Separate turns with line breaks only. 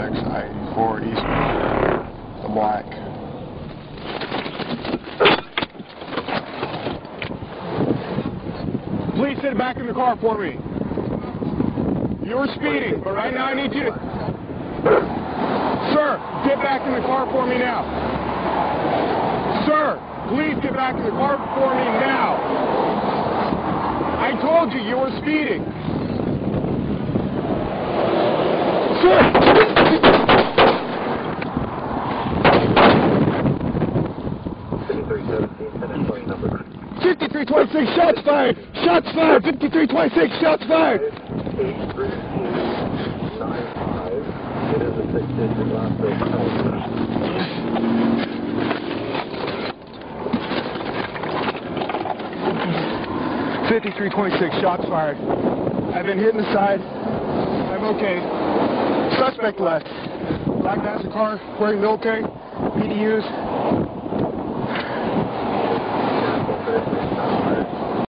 I-84 east, the black. Please sit back in the car for me. You were speeding, but right now I need you to... Sir, get back in the car for me now. Sir, please get back in the car for me now. I told you you were speeding. Sir! 5326, shots fired! Shots fired! 5326, shots fired! Fifty-three twenty-six, shots fired. I've been hit in the side. I'm okay. Suspect left. Black Master car, wearing military, BDUs,